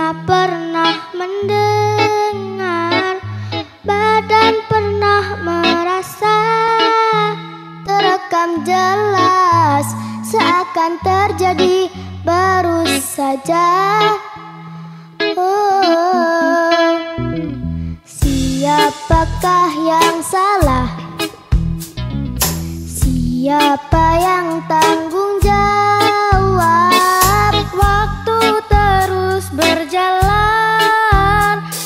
Telinga pernah mendengar Badan pernah merasa Terekam jelas Seakan terjadi baru saja oh, Siapakah yang salah? Siapa yang berjalan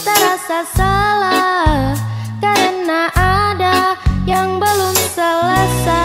terasa salah karena ada yang belum selesai.